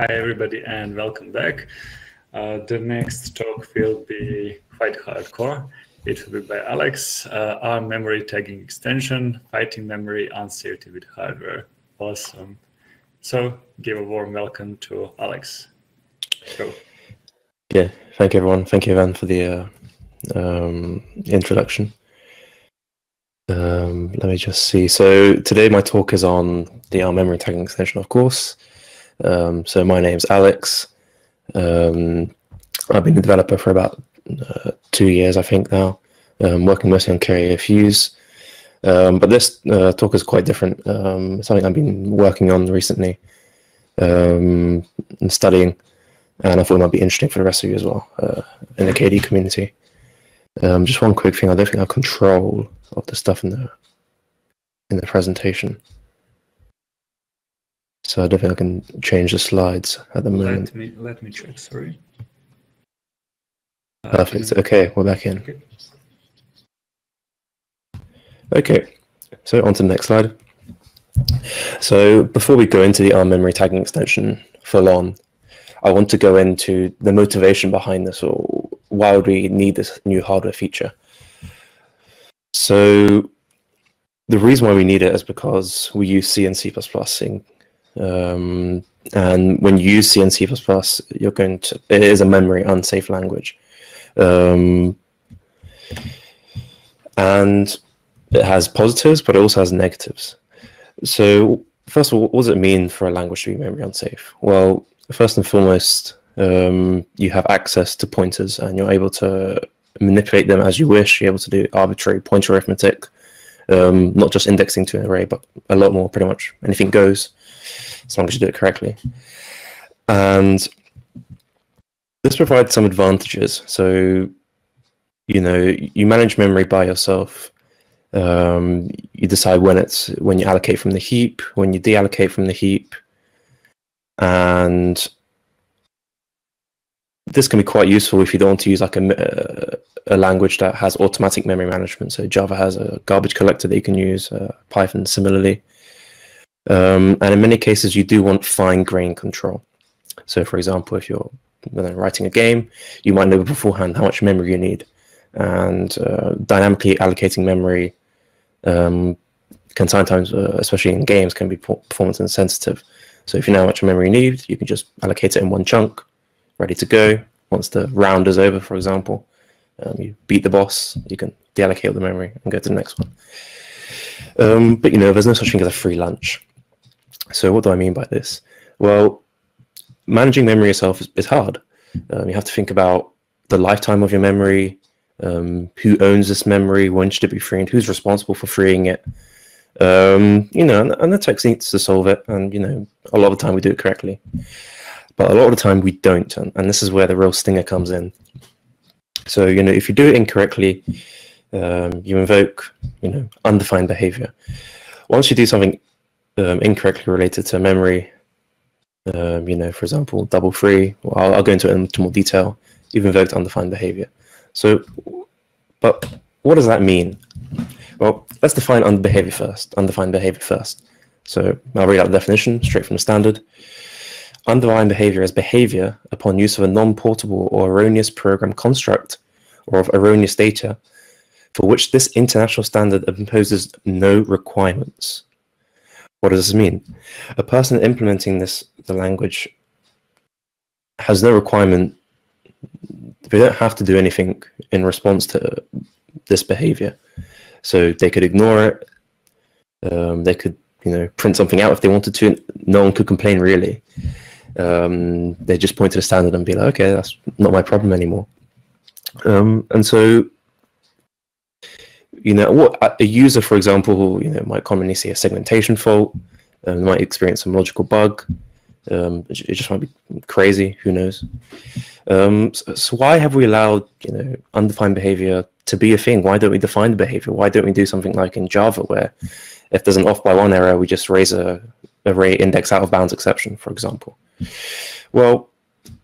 Hi, everybody, and welcome back. Uh, the next talk will be quite hardcore. It will be by Alex, uh, ARM memory tagging extension, fighting memory unsafety with hardware. Awesome. So give a warm welcome to Alex. Go. Yeah, thank you, everyone. Thank you, Evan, for the uh, um, introduction. Um, let me just see. So today my talk is on the ARM memory tagging extension, of course. Um, so my name's Alex. Um, I've been a developer for about uh, two years, I think now, um, working mostly on KIO FUSE. Um, but this uh, talk is quite different. Um, something I've been working on recently um, and studying, and I thought it might be interesting for the rest of you as well uh, in the KDE community. Just one quick thing: I don't think I control of the stuff in the in the presentation. So I don't think I can change the slides at the moment. Let me let me check. Sorry. Uh, Perfect. Okay, we're back in. Okay. Okay, so on to the next slide. So before we go into the ARM memory tagging extension full on, I want to go into the motivation behind this or why would we need this new hardware feature. So the reason why we need it is because we use C and C++ in um, and when you use C and C++, you're going to, it is a memory unsafe language. Um, and it has positives, but it also has negatives. So first of all, what does it mean for a language to be memory unsafe? Well, first and foremost, um, you have access to pointers and you're able to manipulate them as you wish. You're able to do arbitrary pointer arithmetic, um, not just indexing to an array, but a lot more, pretty much anything goes as long as you do it correctly. And this provides some advantages. So, you know, you manage memory by yourself. Um, you decide when it's when you allocate from the heap, when you deallocate from the heap, and this can be quite useful if you don't want to use like a, a language that has automatic memory management. So Java has a garbage collector that you can use, uh, Python similarly. Um, and in many cases, you do want fine grained control. So, for example, if you're writing a game, you might know beforehand how much memory you need. And uh, dynamically allocating memory um, can sometimes, uh, especially in games, can be performance insensitive. So, if you know how much memory you need, you can just allocate it in one chunk, ready to go. Once the round is over, for example, um, you beat the boss, you can deallocate all the memory and go to the next one. Um, but you know, there's no such thing as a free lunch. So what do I mean by this? Well, managing memory yourself is, is hard. Um, you have to think about the lifetime of your memory, um, who owns this memory, when should it be freed, who's responsible for freeing it. Um, you know, and, and the needs to solve it. And you know, a lot of the time we do it correctly, but a lot of the time we don't. And, and this is where the real stinger comes in. So you know, if you do it incorrectly, um, you invoke you know undefined behavior. Once you do something um, incorrectly related to memory. Um, you know, for example, double free. Well, I'll, I'll, go into it into more detail. You've invoked undefined behavior. So, but what does that mean? Well, let's define undefined behavior first. Undefined behavior first. So I'll read out the definition straight from the standard. Undefined behavior is behavior upon use of a non-portable or erroneous program construct or of erroneous data for which this international standard imposes no requirements. What does this mean? A person implementing this the language has no requirement. They don't have to do anything in response to this behavior. So they could ignore it. Um, they could, you know, print something out if they wanted to. No one could complain really. Um, they just point to the standard and be like, okay, that's not my problem anymore. Um, and so you know, what a user, for example, you know, might commonly see a segmentation fault, um, might experience some logical bug. Um, it, it, just might be crazy. Who knows? Um, so, so, why have we allowed you know undefined behavior to be a thing? Why don't we define the behavior? Why don't we do something like in Java, where if there's an off by one error, we just raise a array index out of bounds exception, for example? Well,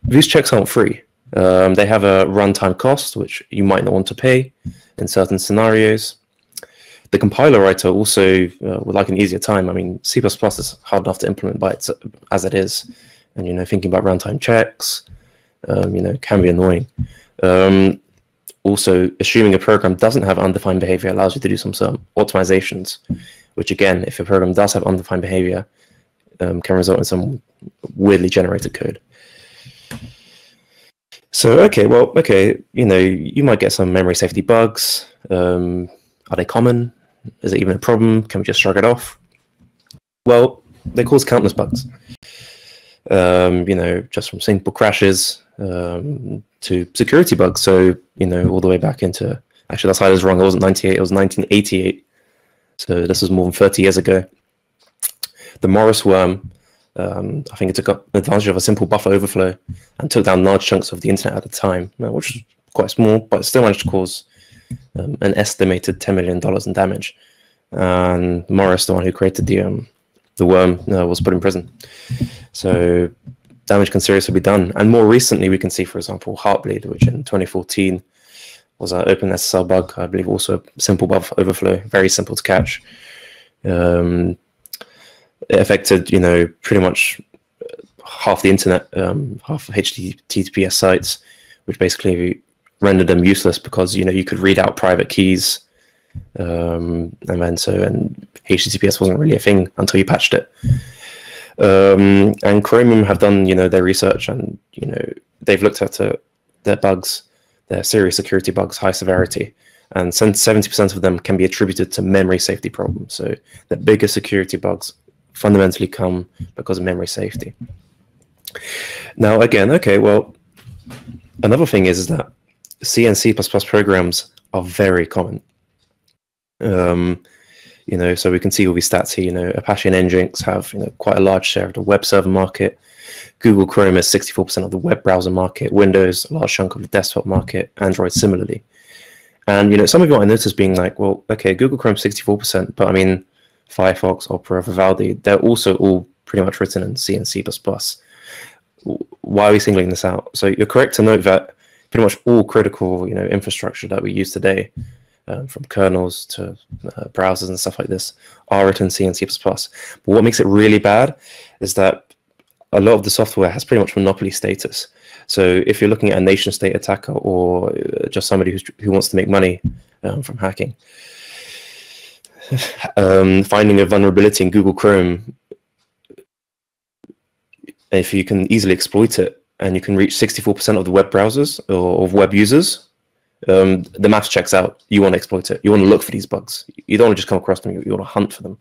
these checks aren't free. Um, they have a runtime cost, which you might not want to pay in certain scenarios. The compiler writer also uh, would like an easier time. I mean, C++ is hard enough to implement by as it is. and you know thinking about runtime checks, um, you know, can be annoying. Um, also, assuming a program doesn't have undefined behavior allows you to do some some optimizations, which again, if a program does have undefined behavior, um, can result in some weirdly generated code. So okay, well, okay, you know, you might get some memory safety bugs. Um, are they common? Is it even a problem? Can we just shrug it off? Well, they cause countless bugs. Um, you know, just from simple crashes um, to security bugs. So, you know, all the way back into actually that slide is wrong. It wasn't 98, it was 1988. So this was more than 30 years ago. The Morris worm, um, I think it took advantage of a simple buffer overflow and took down large chunks of the internet at the time, which was quite small, but still managed to cause um, an estimated $10 million in damage. And Morris, the one who created the um, the worm, uh, was put in prison. So damage can seriously be done. And more recently, we can see, for example, Heartbleed, which in 2014 was an OpenSSL bug. I believe also a simple buffer overflow, very simple to catch. Um, it affected, you know, pretty much half the internet, um, half of HTTPS sites, which basically rendered them useless because you know you could read out private keys, um, and then so and HTTPS wasn't really a thing until you patched it. Um, and Chromium have done you know their research and you know they've looked at uh, their bugs, their serious security bugs, high severity, and since seventy percent of them can be attributed to memory safety problems. So the bigger security bugs fundamentally come because of memory safety. Now again, okay, well, another thing is, is that C and C++ programs are very common. Um, you know, so we can see all these stats here. You know, Apache and Nginx have you know quite a large share of the web server market. Google Chrome is 64% of the web browser market. Windows a large chunk of the desktop market. Android similarly. And you know, some of you might notice being like, well, okay, Google Chrome 64%, but I mean, Firefox, Opera, Vivaldi, they're also all pretty much written in C and C++. Why are we singling this out? So you're correct to note that pretty much all critical, you know, infrastructure that we use today, um, from kernels to uh, browsers and stuff like this, are written in C and C++. But what makes it really bad is that a lot of the software has pretty much monopoly status. So if you're looking at a nation state attacker or uh, just somebody who wants to make money um, from hacking, um, finding a vulnerability in Google Chrome, if you can easily exploit it, and you can reach 64% of the web browsers or of web users, um, the math checks out. You want to exploit it. You want to look for these bugs. You don't want to just come across them. You, you want to hunt for them.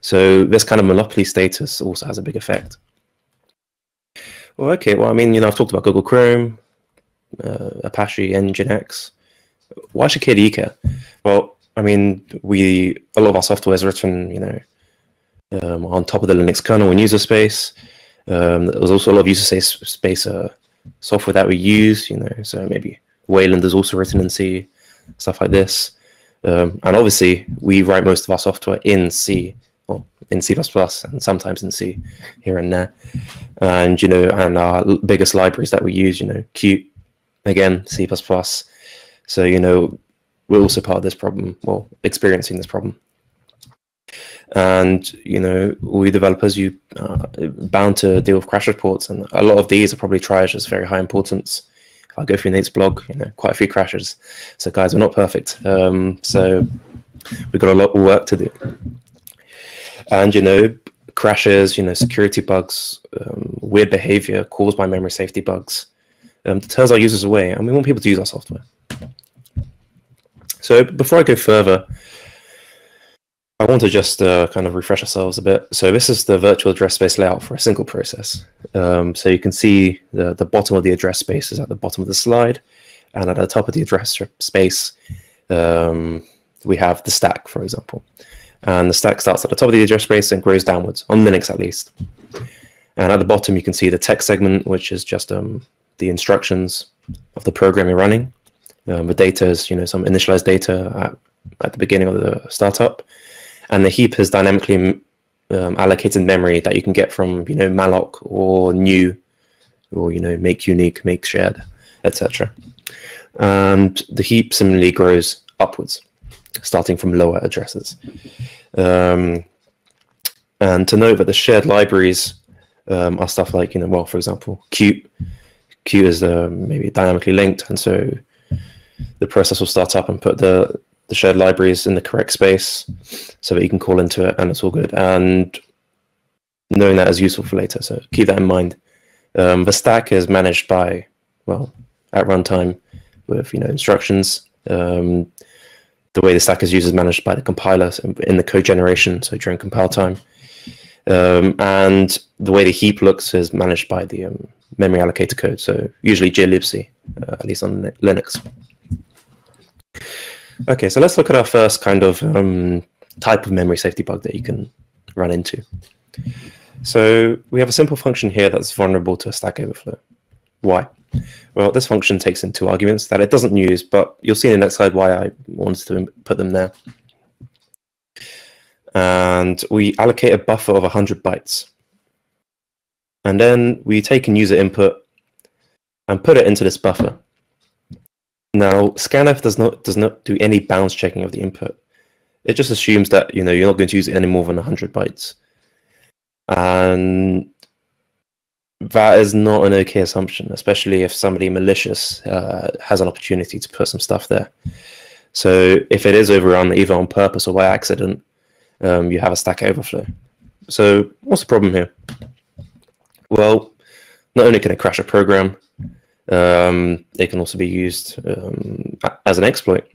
So this kind of monopoly status also has a big effect. Well, okay. Well, I mean, you know, I've talked about Google Chrome, uh, Apache, Nginx. Why should KDE care? Well, I mean, we a lot of our software is written, you know, um, on top of the Linux kernel in user space. Um, there's also a lot of user space uh, software that we use, you know, so maybe Wayland is also written in C, stuff like this. Um, and obviously, we write most of our software in C, or in C++, and sometimes in C here and there. And, you know, and our biggest libraries that we use, you know, Qt, again, C++. So, you know, we're also part of this problem, well, experiencing this problem. And you know we developers you uh, bound to deal with crash reports and a lot of these are probably triaged as very high importance. If i go through nate's blog you know quite a few crashes. So guys we're not perfect. Um, so we've got a lot of work to do. And you know crashes you know security bugs um, weird behavior caused by memory safety bugs um, deters our users away and we want people to use our software so before i go further I want to just uh, kind of refresh ourselves a bit. So this is the virtual address space layout for a single process. Um, so you can see the, the bottom of the address space is at the bottom of the slide. And at the top of the address space, um, we have the stack, for example. And the stack starts at the top of the address space and grows downwards, on Linux at least. And at the bottom, you can see the text segment, which is just um, the instructions of the program you're running. Um, the data is, you know, some initialized data at, at the beginning of the startup. And the heap has dynamically um, allocated memory that you can get from you know malloc or new or you know make unique make shared etc and the heap similarly grows upwards starting from lower addresses. Um, and to note that the shared libraries um, are stuff like, you know, well, for example, Qt. Qt is uh, maybe dynamically linked, and so the process will start up and put the the shared libraries in the correct space so that you can call into it and it's all good. And knowing that is useful for later. So keep that in mind. Um, the stack is managed by, well, at runtime with you know instructions. Um, the way the stack is used is managed by the compiler in the code generation, so during compile time. Um, and the way the heap looks is managed by the um, memory allocator code, so usually glibc, uh, at least on Linux. Okay, so let's look at our first kind of um, type of memory safety bug that you can run into. So we have a simple function here that's vulnerable to a stack overflow. Why? Well, this function takes in two arguments that it doesn't use, but you'll see in the next slide why I wanted to put them there. And we allocate a buffer of 100 bytes. And then we take a user input and put it into this buffer. Now, scanf does not does not do any bounds checking of the input. It just assumes that you know you're not going to use it any more than 100 bytes, and that is not an okay assumption, especially if somebody malicious uh, has an opportunity to put some stuff there. So if it is overrun either on purpose or by accident, um, you have a stack overflow. So what's the problem here? Well, not only can it crash a program, um, it can also be used um, as an exploit.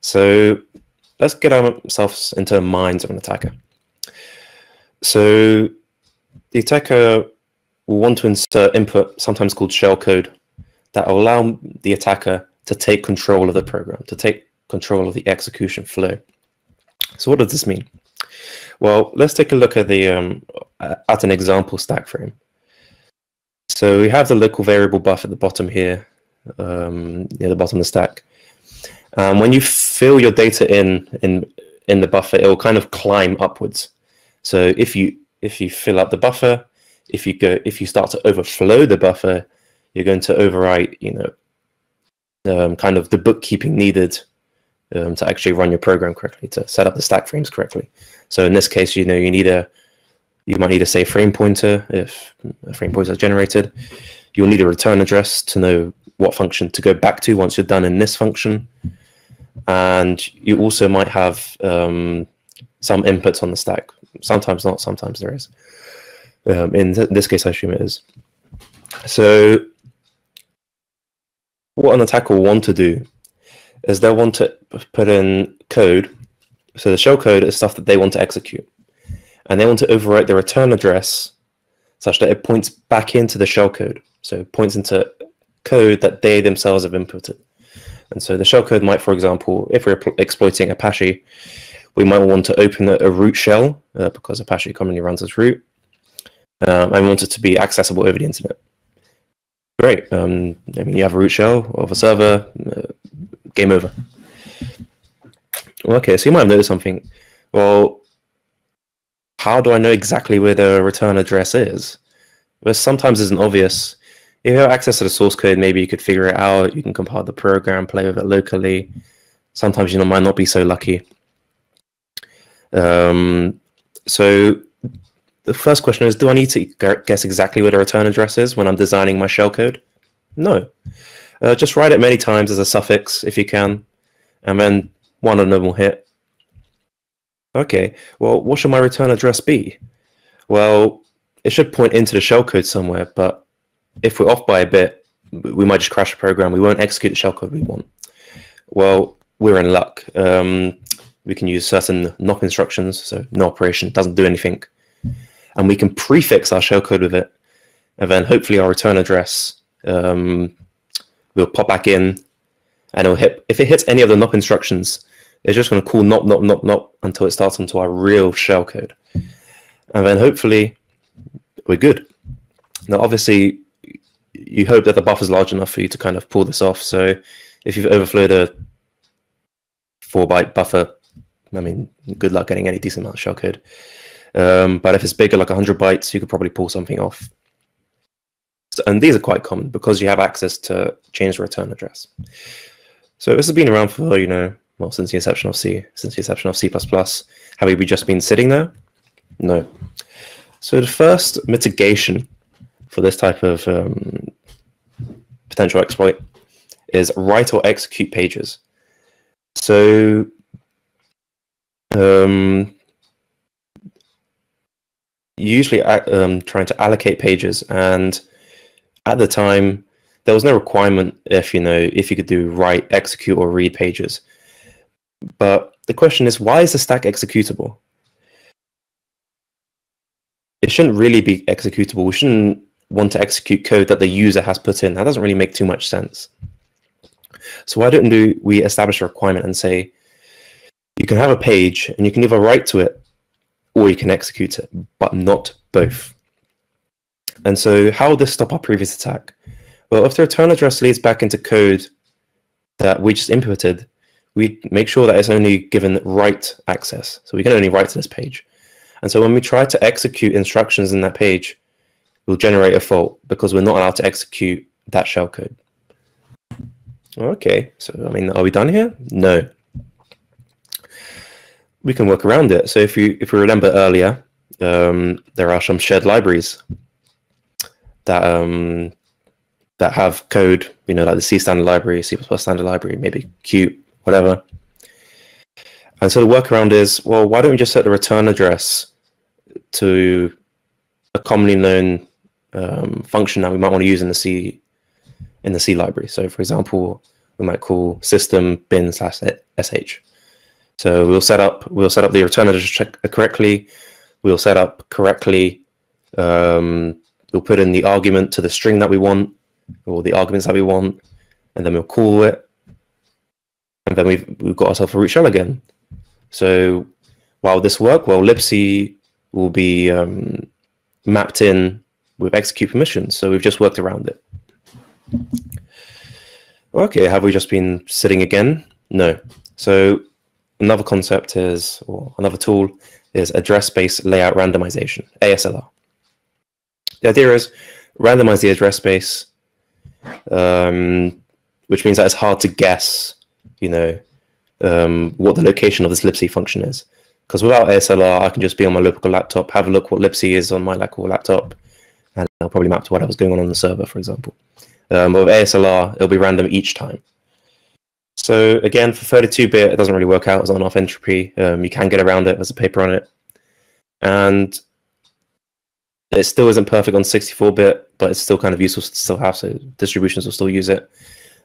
So let's get ourselves into the minds of an attacker. So the attacker will want to insert input, sometimes called shellcode, that will allow the attacker to take control of the program, to take control of the execution flow. So what does this mean? Well, let's take a look at the um, at an example stack frame. So we have the local variable buff at the bottom here, um, near the bottom of the stack. Um, when you fill your data in in in the buffer, it will kind of climb upwards. So if you if you fill up the buffer, if you go if you start to overflow the buffer, you're going to overwrite, you know, um, kind of the bookkeeping needed um, to actually run your program correctly, to set up the stack frames correctly. So in this case, you know, you need a you might need a say frame pointer if a frame pointer is generated. You'll need a return address to know what function to go back to once you're done in this function. And you also might have um, some inputs on the stack. Sometimes not, sometimes there is. Um, in th this case, I assume it is. So what an attacker will want to do is they'll want to put in code. So the shell code is stuff that they want to execute and they want to overwrite the return address such that it points back into the shellcode. So it points into code that they themselves have inputted. And so the shellcode might, for example, if we're exploiting Apache, we might want to open a, a root shell uh, because Apache commonly runs as root, um, and we want it to be accessible over the internet. Great. Um, I mean, you have a root shell of a server, uh, game over. Well, okay, so you might have noticed something. Well, how do I know exactly where the return address is? But sometimes isn't obvious. If you have access to the source code, maybe you could figure it out. You can compile the program, play with it locally. Sometimes you might not be so lucky. Um, so the first question is, do I need to guess exactly where the return address is when I'm designing my shellcode? No. Uh, just write it many times as a suffix if you can, and then one of them will hit. Okay, well, what should my return address be? Well, it should point into the shellcode somewhere, but if we're off by a bit, we might just crash the program. We won't execute the shellcode we want. Well, we're in luck. Um, we can use certain NOP instructions, so no operation doesn't do anything, and we can prefix our shellcode with it, and then hopefully our return address um, will pop back in, and it'll hit. If it hits any of the NOP instructions, it's just going to call not not not not until it starts onto our real shellcode, and then hopefully we're good. Now, obviously, you hope that the buffer is large enough for you to kind of pull this off. So, if you've overflowed a four byte buffer, I mean, good luck getting any decent amount of shellcode. Um, but if it's bigger, like 100 bytes, you could probably pull something off. So, and these are quite common because you have access to change the return address. So this has been around for, you know, well, since the inception of C, since the inception of C++. Have we just been sitting there? No. So the first mitigation for this type of um, potential exploit is write or execute pages. So um, usually um, trying to allocate pages and at the time there was no requirement if you know if you could do write execute or read pages but the question is why is the stack executable it shouldn't really be executable we shouldn't want to execute code that the user has put in that doesn't really make too much sense so why don't we establish a requirement and say you can have a page and you can either write to it or you can execute it, but not both. And so how will this stop our previous attack? Well, if the return address leads back into code that we just inputted, we make sure that it's only given write access. So we can only write to this page. And so when we try to execute instructions in that page, we'll generate a fault because we're not allowed to execute that shellcode. Okay, so I mean, are we done here? No we can work around it. So if you if you remember earlier, um, there are some shared libraries that um, that have code, you know, like the C standard library, C standard library, maybe Qt, whatever. And so the workaround is, well, why don't we just set the return address to a commonly known um, function that we might want to use in the C in the C library. So, for example, we might call system bin slash sh. So we'll set up we'll set up the return address correctly. We'll set up correctly. Um, we'll put in the argument to the string that we want, or the arguments that we want, and then we'll call it. And then we've we've got ourselves a root shell again. So while this work, well, libc will be um, mapped in with execute permissions. So we've just worked around it. Okay, have we just been sitting again? No. So Another concept is, or another tool is address space layout randomization, ASLR. The idea is randomize the address space, um, which means that it's hard to guess, you know, um, what the location of this libc function is. Because without ASLR, I can just be on my local laptop, have a look what libc is on my local laptop, and I'll probably map to whatever's going on on the server, for example. Um, but with ASLR, it'll be random each time. So again, for 32-bit, it doesn't really work out as on-off entropy. Um, you can get around it. There's a paper on it. And it still isn't perfect on 64-bit, but it's still kind of useful to still have, so distributions will still use it.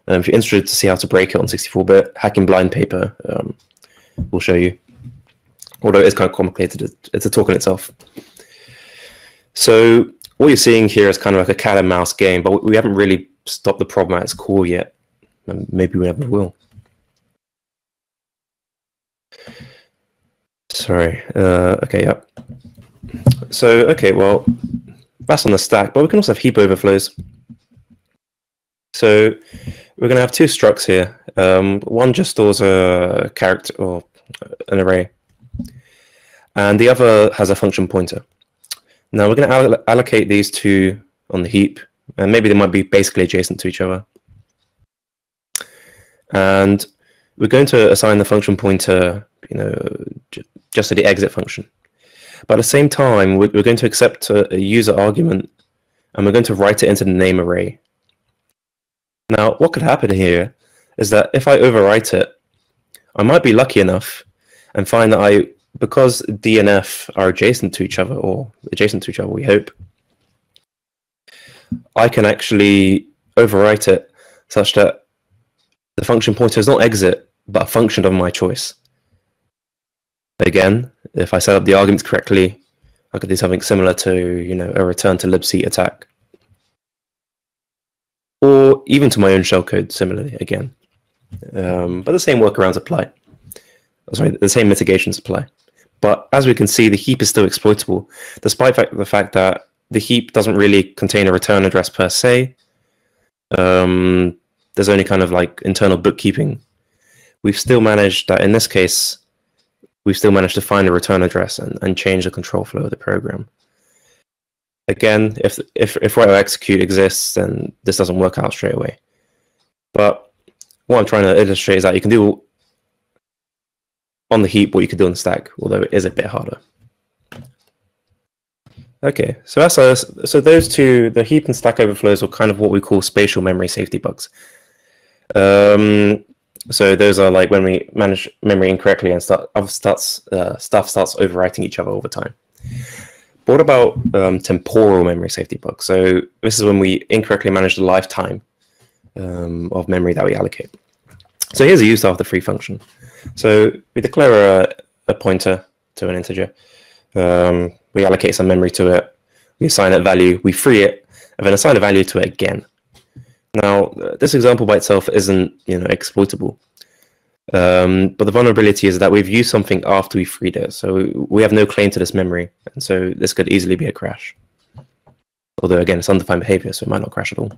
Um, if you're interested to see how to break it on 64-bit, Hacking Blind paper um, will show you. Although it is kind of complicated, it's a talk in itself. So what you're seeing here is kind of like a cat and mouse game, but we haven't really stopped the problem at its core yet. And maybe we never will. Sorry. Uh, okay, yeah. So, okay, well, that's on the stack, but we can also have heap overflows. So we're going to have two structs here. Um, one just stores a character or an array, and the other has a function pointer. Now we're going to all allocate these two on the heap, and maybe they might be basically adjacent to each other. And we're going to assign the function pointer, you know, just to the exit function. But at the same time, we're, going to accept a, a user argument and we're going to write it into the name array. Now, what could happen here is that if I overwrite it, I might be lucky enough and find that I, because D and F are adjacent to each other, or adjacent to each other, we hope, I can actually overwrite it such that the function pointer is not exit, but a function of my choice. Again, if I set up the arguments correctly, I could do something similar to, you know, a return to libc attack. Or even to my own shellcode, similarly, again. Um, but the same workarounds apply. Sorry, the same mitigations apply. But as we can see, the heap is still exploitable, despite the fact that the heap doesn't really contain a return address per se. Um, there's only kind of like internal bookkeeping. We've still managed that in this case, we've still managed to find a return address and, and change the control flow of the program. Again, if if if write execute exists, then this doesn't work out straight away. But what I'm trying to illustrate is that you can do on the heap what you could do on the stack, although it is a bit harder. Okay, so that's a, so those two, the heap and stack overflows, are kind of what we call spatial memory safety bugs. Um, so those are like when we manage memory incorrectly and start, starts, uh, stuff starts overwriting each other over time. What about um, temporal memory safety bugs? So this is when we incorrectly manage the lifetime um, of memory that we allocate. So here's a use after free function. So we declare a, a pointer to an integer. Um, we allocate some memory to it. We assign it value. We free it, and then assign a value to it again. Now, this example by itself isn't you know exploitable. Um, but the vulnerability is that we've used something after we freed it, so we have no claim to this memory, and so this could easily be a crash. Although again, it's undefined behavior, so it might not crash at all.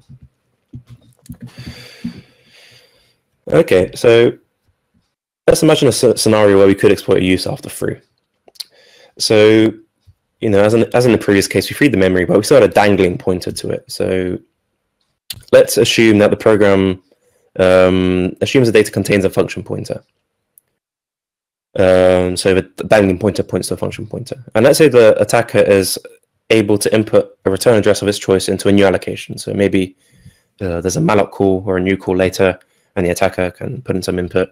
Okay, so let's imagine a scenario where we could exploit a use after free. So, you know, as in, as in the previous case, we freed the memory, but we still had a dangling pointer to it. So let's assume that the program um, assumes the data contains a function pointer. Um, so the dangling pointer points to a function pointer. And let's say the attacker is able to input a return address of its choice into a new allocation. So maybe uh, there's a malloc call or a new call later, and the attacker can put in some input.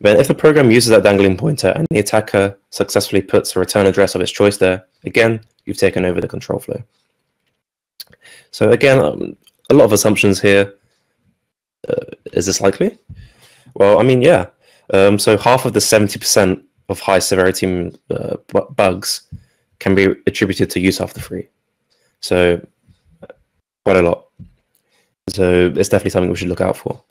Then if the program uses that dangling pointer and the attacker successfully puts a return address of its choice there, again, you've taken over the control flow. So again, um, a lot of assumptions here. Uh, is this likely? Well, I mean, yeah. Um, so half of the 70% of high severity uh, bugs can be attributed to use after free. So quite a lot. So it's definitely something we should look out for.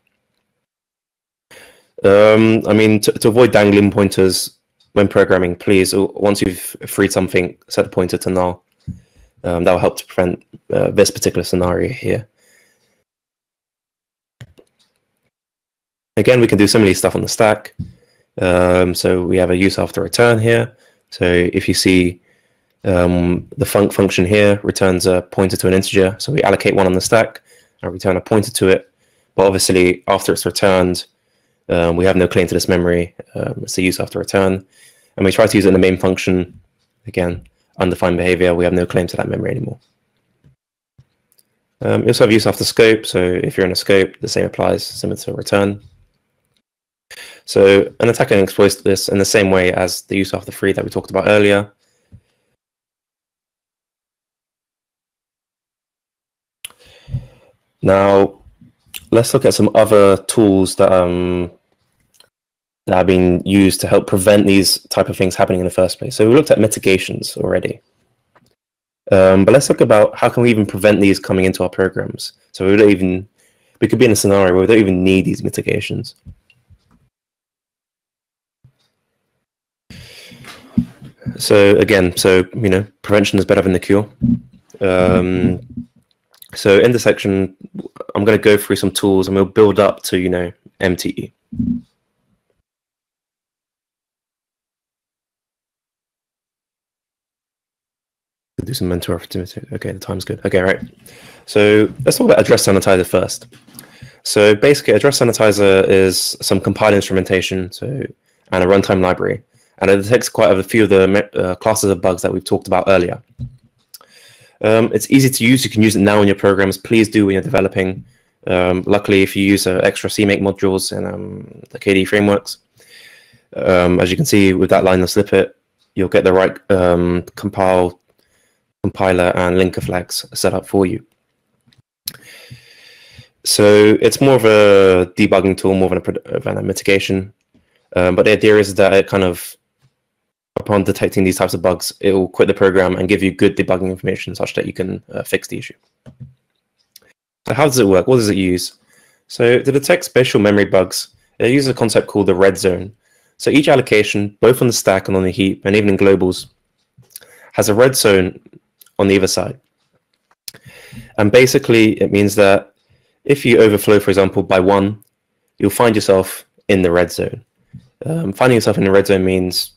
Um, I mean, to, to, avoid dangling pointers when programming, please, once you've freed something, set the pointer to null. Um, that will help to prevent uh, this particular scenario here. Again, we can do similar stuff on the stack. Um, so we have a use after return here. So if you see um, the func function here returns a pointer to an integer. So we allocate one on the stack and return a pointer to it. But obviously, after it's returned, um, we have no claim to this memory. Um, it's a use after return. And we try to use it in the main function. Again, undefined behavior. We have no claim to that memory anymore. Um, you also have use after scope. So if you're in a scope, the same applies, similar to return. So an attacker exploits this in the same way as the use of the free that we talked about earlier. Now, let's look at some other tools that um, that have been used to help prevent these type of things happening in the first place. So we looked at mitigations already. Um, but let's talk about how can we even prevent these coming into our programs. So we don't even we could be in a scenario where we don't even need these mitigations. So again, so you know, prevention is better than the cure. Um, so in the section, I'm going to go through some tools and we'll build up to, you know, MTE. Do some mentor activity. Okay, the time's good. Okay, right. So let's talk about address sanitizer first. So basically, address sanitizer is some compiled instrumentation, so and a runtime library, and it detects quite a few of the uh, classes of bugs that we've talked about earlier. Um, it's easy to use. You can use it now in your programs. Please do when you're developing. Um, luckily, if you use uh, extra CMake modules and um, the KDE frameworks, um, as you can see with that line of snippet, you'll get the right um, compile, compiler and linker flags set up for you. So it's more of a debugging tool, more than a, than a mitigation. Um, but the idea is that it kind of upon detecting these types of bugs, it will quit the program and give you good debugging information such that you can uh, fix the issue. So how does it work? What does it use? So to detect spatial memory bugs, it uses a concept called the red zone. So each allocation, both on the stack and on the heap, and even in globals, has a red zone on the other side. And basically, it means that if you overflow, for example, by one, you'll find yourself in the red zone. Um, finding yourself in the red zone means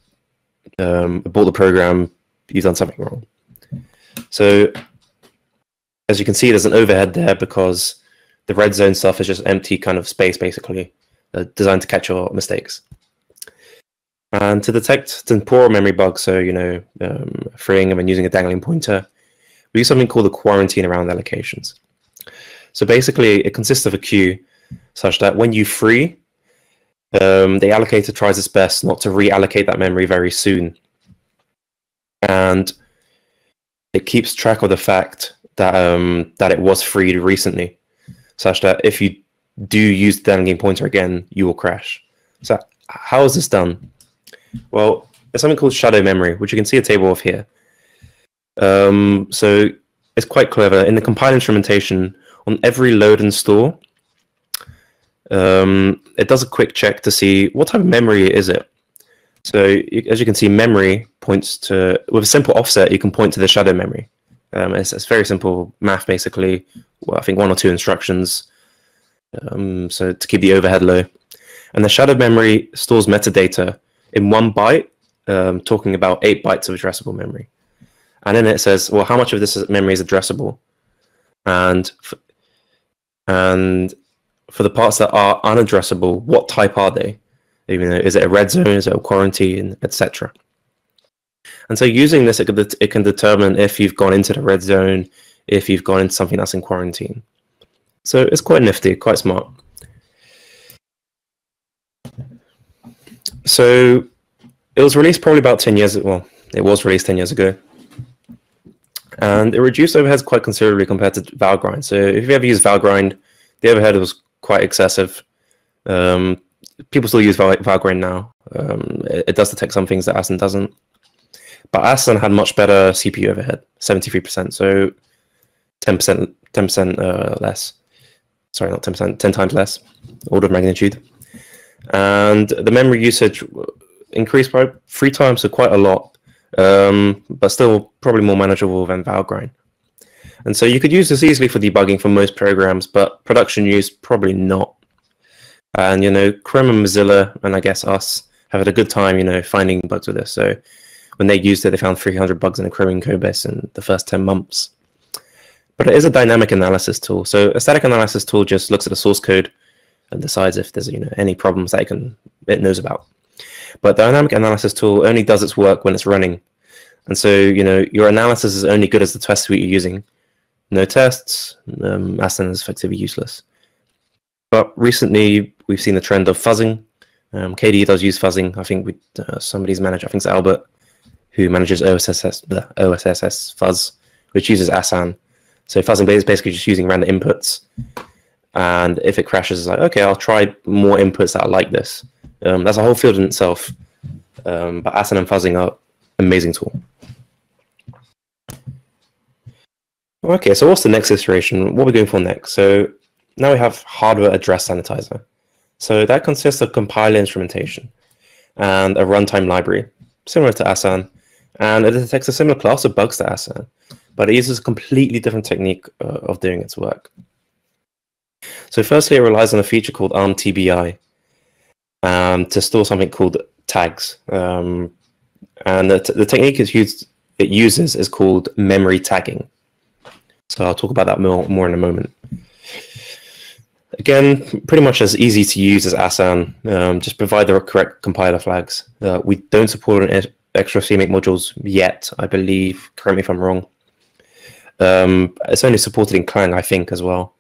um, abort the program, you've done something wrong. So as you can see, there's an overhead there because the red zone stuff is just empty kind of space, basically, uh, designed to catch your mistakes. And to detect temporal memory bugs, so you know, um, freeing them and using a dangling pointer, we use something called the quarantine around allocations. So basically, it consists of a queue such that when you free, um, the allocator tries its best not to reallocate that memory very soon. And it keeps track of the fact that um, that it was freed recently, such that if you do use the dangling pointer again, you will crash. So how is this done? Well, there's something called shadow memory, which you can see a table of here. Um, so it's quite clever. In the compile instrumentation, on every load and store, um, it does a quick check to see what type of memory is it. So as you can see, memory points to, with a simple offset, you can point to the shadow memory. Um, it's, it's, very simple math, basically. Well, I think one or two instructions. Um, so to keep the overhead low. And the shadow memory stores metadata in one byte, um, talking about eight bytes of addressable memory. And then it says, well, how much of this memory is addressable? And and for the parts that are unaddressable, what type are they? You know, is it a red zone? Is it a quarantine, etc. And so using this, it can, it can determine if you've gone into the red zone, if you've gone into something that's in quarantine. So it's quite nifty, quite smart. So it was released probably about 10 years, well, it was released 10 years ago. And it reduced overheads quite considerably compared to Valgrind. So if you ever use Valgrind, the overhead was quite excessive. Um, people still use Valgrind now. Um, it, it, does detect some things that Asan doesn't. But Asan had much better CPU overhead, 73%. So 10%, 10% uh, less. Sorry, not 10%, 10 times less, order of magnitude. And the memory usage increased by three times, so quite a lot, um, but still probably more manageable than Valgrind. And so you could use this easily for debugging for most programs, but production use probably not. And you know, Chrome and Mozilla, and I guess us, have had a good time, you know, finding bugs with this. So when they used it, they found 300 bugs in a Chrome code base in the first 10 months. But it is a dynamic analysis tool. So a static analysis tool just looks at the source code and decides if there's you know any problems that it can it knows about. But the dynamic analysis tool only does its work when it's running. And so, you know, your analysis is only good as the test suite you're using. No tests, um, is effectively useless. But recently, we've seen the trend of fuzzing. Um, KDE does use fuzzing. I think we, uh, somebody's manager, I think it's Albert, who manages OSSS, the OSS-Fuzz, which uses Asan. So fuzzing is basically just using random inputs. And if it crashes, it's like, okay, I'll try more inputs that are like this. Um, that's a whole field in itself. Um, but Asan and fuzzing are amazing tool. Okay, so what's the next iteration? What are we going for next? So now we have hardware address sanitizer. So that consists of compiler instrumentation and a runtime library, similar to ASAN, and it detects a similar class of bugs to ASAN, but it uses a completely different technique uh, of doing its work. So firstly, it relies on a feature called ARM-TBI um, to store something called tags. Um, and the, the technique used, it uses is called memory tagging. So I'll talk about that more, more in a moment. Again, pretty much as easy to use as Asan. Um, just provide the correct compiler flags. Uh, we don't support an extra CMake modules yet, I believe. Correct me if I'm wrong. Um, it's only supported in Clang, I think, as well.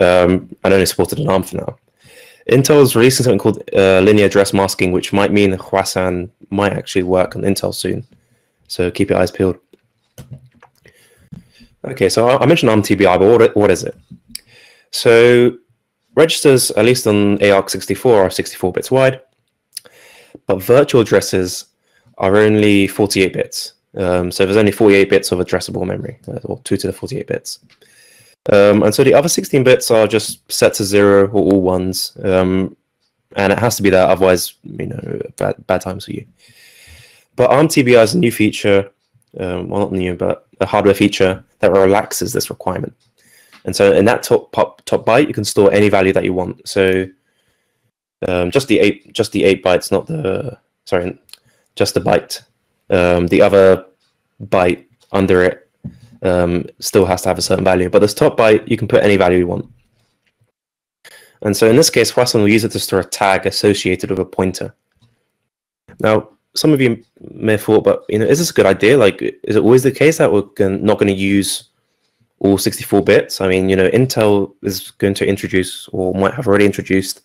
Um, and only supported in ARM for now. Intel is releasing something called uh, linear address masking, which might mean Hwasan might actually work on Intel soon. So keep your eyes peeled. Okay, so I mentioned ARM-TBI, but what, what is it? So registers, at least on AArch64, are 64 bits wide, but virtual addresses are only 48 bits. Um, so there's only 48 bits of addressable memory, uh, or 2 to the 48 bits. Um, and so the other 16 bits are just set to zero or all ones. Um, and it has to be that, otherwise, you know, bad, bad times for you. But ARM-TBI is a new feature, um, well, not new, but a hardware feature that relaxes this requirement. And so in that top top, top byte, you can store any value that you want. So um, just the eight, just the eight bytes, not the sorry, just the byte. Um, the other byte under it um, still has to have a certain value. But this top byte, you can put any value you want. And so in this case, Hwasan will use it to store a tag associated with a pointer. Now, some of you may have thought, but you know, is this a good idea? Like, is it always the case that we're not going to use all 64 bits? I mean, you know, Intel is going to introduce or might have already introduced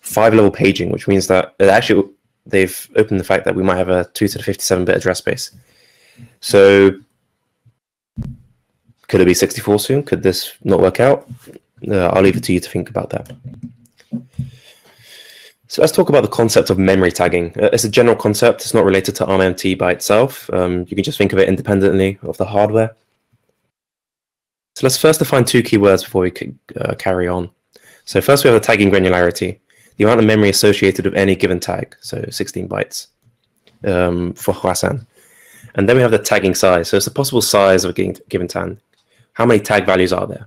five level paging, which means that actually they've opened the fact that we might have a 2 to the 57 bit address space. So could it be 64 soon? Could this not work out? Uh, I'll leave it to you to think about that. So let's talk about the concept of memory tagging. Uh, it's a general concept. It's not related to ARMMT by itself. Um, you can just think of it independently of the hardware. So let's first define two keywords before we uh, carry on. So first we have the tagging granularity, the amount of memory associated with any given tag, so 16 bytes um, for Hwasan. And then we have the tagging size. So it's the possible size of a given tag. How many tag values are there?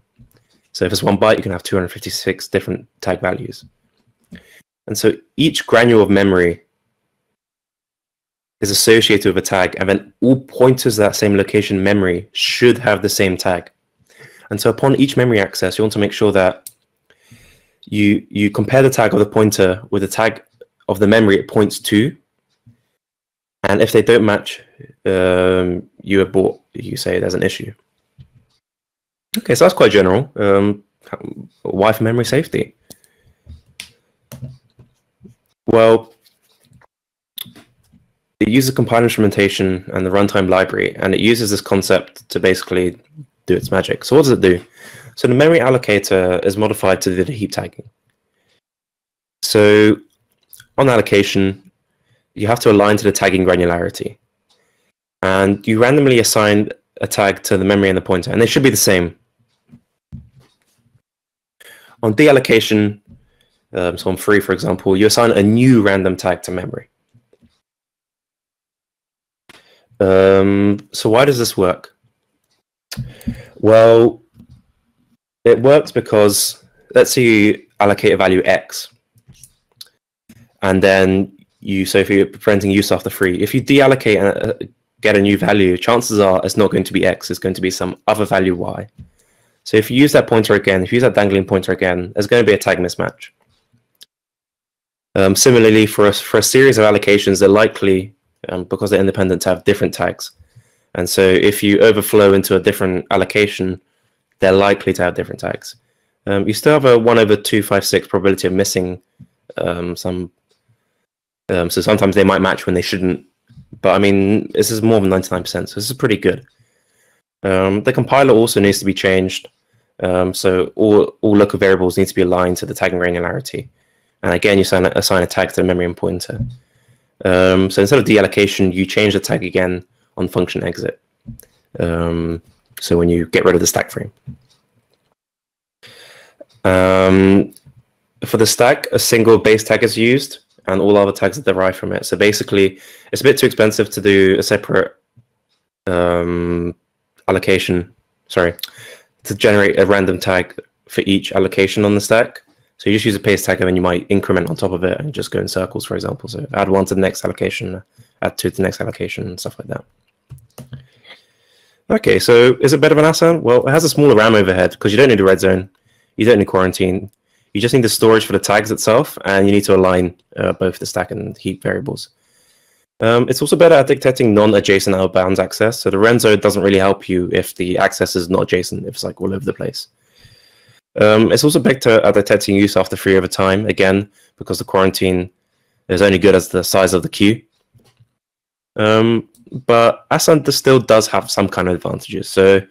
So if it's one byte, you can have 256 different tag values. And so each granule of memory is associated with a tag, and then all pointers to that same location memory should have the same tag. And so upon each memory access, you want to make sure that you you compare the tag of the pointer with the tag of the memory it points to. And if they don't match, um, you abort. You say there's an issue. Okay, so that's quite general. Um, why for memory safety? Well, it uses compiler instrumentation and the runtime library, and it uses this concept to basically do its magic. So what does it do? So the memory allocator is modified to do the heap tagging. So on allocation, you have to align to the tagging granularity. And you randomly assign a tag to the memory and the pointer, and they should be the same. On deallocation, um, so on free, for example, you assign a new random tag to memory. Um, so why does this work? Well, it works because let's say you allocate a value x, and then you so if you're preventing use after free, if you deallocate and uh, get a new value, chances are it's not going to be x, it's going to be some other value y. So if you use that pointer again, if you use that dangling pointer again, there's going to be a tag mismatch. Um, similarly, for a, for a series of allocations, they're likely, um, because they're independent, to have different tags. And so if you overflow into a different allocation, they're likely to have different tags. Um, you still have a 1 over 256 probability of missing um, some. Um, so sometimes they might match when they shouldn't. But I mean, this is more than 99%, so this is pretty good. Um, the compiler also needs to be changed. So all, all local variables need to be aligned to the tagging granularity. And again, you assign, assign a tag to the memory and pointer. Um, so instead of deallocation, you change the tag again on function exit. Um, so when you get rid of the stack frame. Um, for the stack, a single base tag is used and all other tags are derived from it. So basically, it's a bit too expensive to do a separate um, allocation, sorry, to generate a random tag for each allocation on the stack. So you just use a base tag and then you might increment on top of it and just go in circles, for example. So add one to the next allocation, add two to the next allocation, and stuff like that. Okay, so is it better than ASAN? Well, it has a smaller RAM overhead because you don't need a red zone, you don't need quarantine. You just need the storage for the tags itself, and you need to align uh, both the stack and heap variables. Um, it's also better at detecting non-adjacent out of bounds access. So the red zone doesn't really help you if the access is not adjacent, if it's like all over the place. Um, it's also better at detecting use after free over time, again, because the quarantine is only good as the size of the queue. Um, but Asan still does have some kind of advantages. So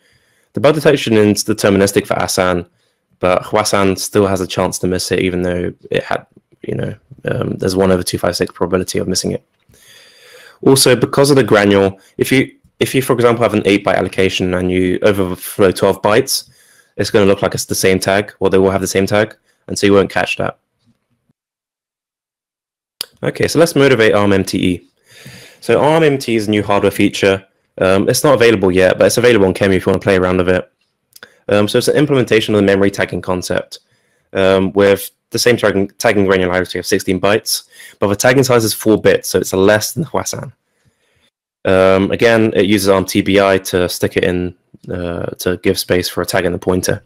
the bug detection is deterministic for Asan, but Hwasan still has a chance to miss it, even though it had, you know, um, there's one over 256 probability of missing it. Also, because of the granule, if you if you, for example, have an 8 byte allocation and you overflow 12 bytes, it's going to look like it's the same tag, or they will have the same tag, and so you won't catch that. Okay, so let's motivate ARM MTE. So ARM MTE is a new hardware feature. Um, it's not available yet, but it's available on QEMU if you want to play around with it. Um, so it's an implementation of the memory tagging concept um, with the same tagging, tagging granularity of 16 bytes, but the tagging size is 4 bits, so it's less than the Hwasan. Um, again, it uses ARM TBI to stick it in uh, to give space for a tag in the pointer.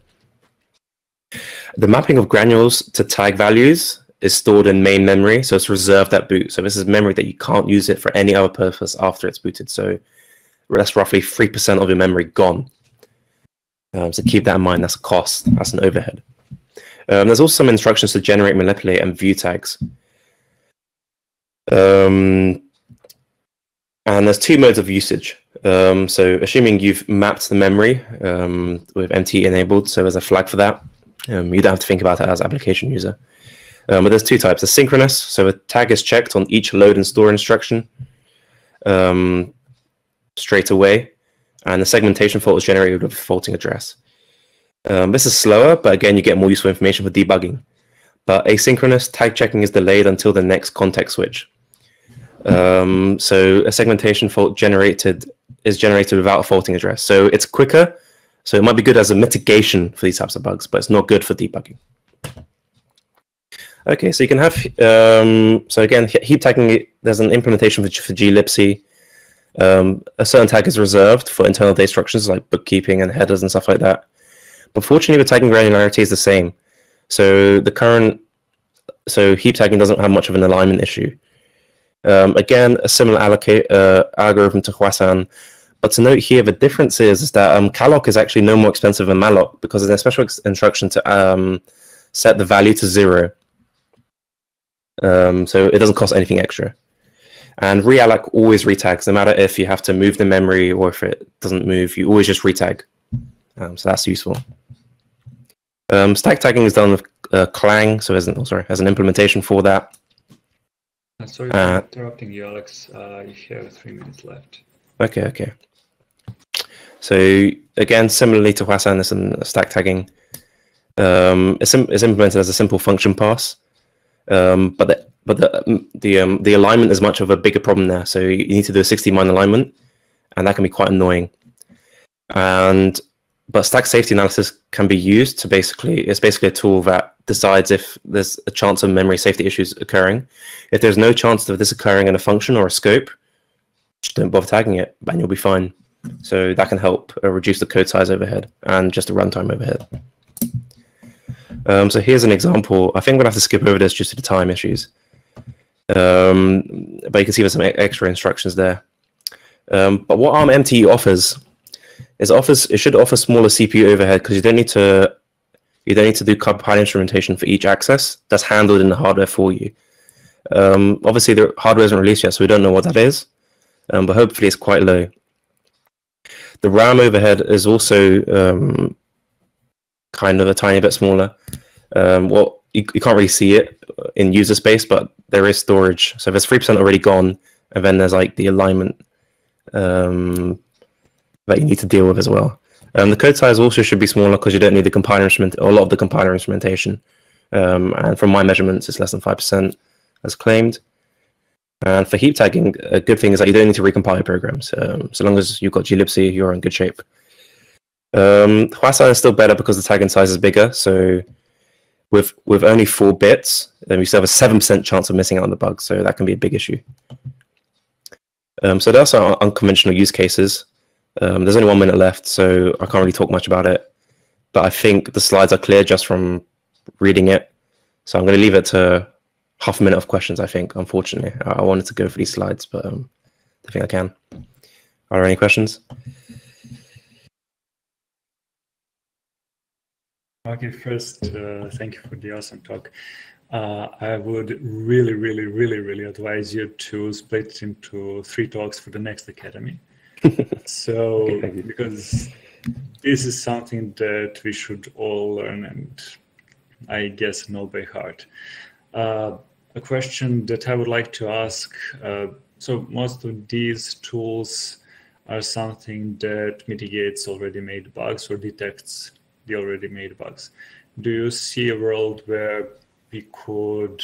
The mapping of granules to tag values is stored in main memory, so it's reserved at boot. So this is memory that you can't use it for any other purpose after it's booted. So that's roughly three percent of your memory gone. Um, so keep that in mind. That's a cost. That's an overhead. Um, there's also some instructions to generate, manipulate, and view tags. Um, and there's two modes of usage. Um, so assuming you've mapped the memory um, with MT enabled, so there's a flag for that. Um, you don't have to think about it as application user. Um, but there's two types. A synchronous, so a tag is checked on each load and store instruction um, straight away, and the segmentation fault is generated with a faulting address. Um, this is slower, but again, you get more useful information for debugging. But asynchronous tag checking is delayed until the next context switch. Um, so a segmentation fault generated is generated without a faulting address. So it's quicker. So it might be good as a mitigation for these types of bugs, but it's not good for debugging. Okay, so you can have, um, so again, heap tagging, there's an implementation for, for glibc. Um, a certain tag is reserved for internal data structures like bookkeeping and headers and stuff like that. But fortunately, the tagging granularity is the same. So the current, so heap tagging doesn't have much of an alignment issue. Um, again, a similar allocate uh, algorithm to Hwasan. But to note here, the difference is, is that um, calloc is actually no more expensive than malloc because there's a special instruction to um, set the value to zero. Um, so it doesn't cost anything extra. And realloc always retags, no matter if you have to move the memory or if it doesn't move, you always just retag. Um, so that's useful. Um, stack tagging is done with uh, Clang, so as an, oh, sorry, as an implementation for that. Uh, sorry for uh, interrupting you, Alex. Uh, you have three minutes left. Okay, okay. So again, similarly to Hwasan, there's some stack tagging. Um, it's, it's, implemented as a simple function pass, um, but the, but the the um, the alignment is much of a bigger problem there. So you need to do a 60 mine alignment, and that can be quite annoying. And but stack safety analysis can be used to basically it's basically a tool that decides if there's a chance of memory safety issues occurring. If there's no chance of this occurring in a function or a scope, just don't bother tagging it, and you'll be fine. So that can help uh, reduce the code size overhead and just the runtime overhead. Um, so here's an example. I think we'll have to skip over this just to the time issues. Um, but you can see there's some extra instructions there. Um, but what ARM MTE offers is offers it should offer smaller CPU overhead because you don't need to you don't need to do compile instrumentation for each access. That's handled in the hardware for you. Um, obviously, the hardware isn't released yet, so we don't know what that is, um, but hopefully it's quite low. The RAM overhead is also um, kind of a tiny bit smaller. Um, well, you, you, can't really see it in user space, but there is storage. So there's 3% already gone, and then there's like the alignment um, that you need to deal with as well. Um, the code size also should be smaller because you don't need the compiler instrument or a lot of the compiler instrumentation. Um, and from my measurements, it's less than 5% as claimed. And for heap tagging, a good thing is that you don't need to recompile programs. Um, so long as you've got glibc, you're in good shape. Um, is still better because the tagging size is bigger. So with with only four bits, then we still have a seven percent chance of missing out on the bug. So that can be a big issue. Um, so there are some unconventional use cases. Um, there's only one minute left, so I can't really talk much about it. But I think the slides are clear just from reading it. So I'm going to leave it to half a minute of questions, I think, unfortunately. I wanted to go for these slides, but um, I think I can. Are there any questions? Okay, first, uh, thank you for the awesome talk. Uh, I would really, really, really, really advise you to split into three talks for the next Akademy. So, okay, because this is something that we should all learn and I guess know by heart. Uh, a question that I would like to ask uh, so, most of these tools are something that mitigates already made bugs or detects the already made bugs. Do you see a world where we could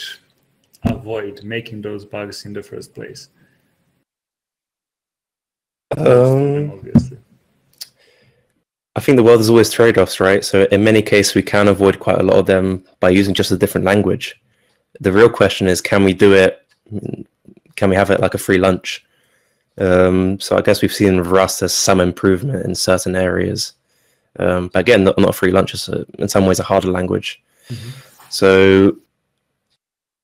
avoid making those bugs in the first place? Um, obviously. I think the world is always trade-offs, right? So in many cases, we can avoid quite a lot of them by using just a different language. The real question is, can we do it? Can we have it like a free lunch? Um, so I guess we've seen with Rust there's some improvement in certain areas. Um, but again, not, not free lunch. It's a, in some ways a harder language. Mm-hmm. So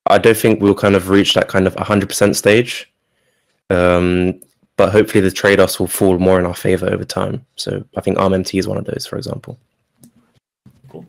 I don't think we'll kind of reach that kind of 100% stage. Um, but hopefully the trade-offs will fall more in our favor over time. So I think ArmMT is one of those, for example. Cool.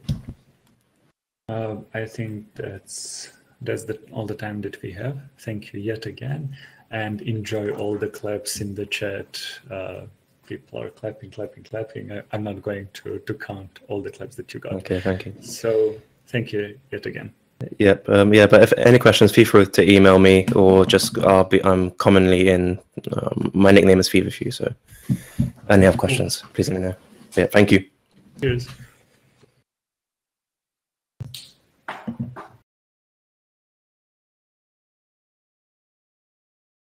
Uh, I think that's that's the, all the time that we have. Thank you yet again, and enjoy all the claps in the chat. Uh, people are clapping, clapping, clapping. I, am not going to to count all the claps that you got. Okay, thank you. So thank you yet again. Yep. Um, yeah. But if any questions, feel free to email me or just I'll be. I'm commonly in. Um, my nickname is Feverfew. So, any have questions, please let me know. Yeah. Thank you. Cheers.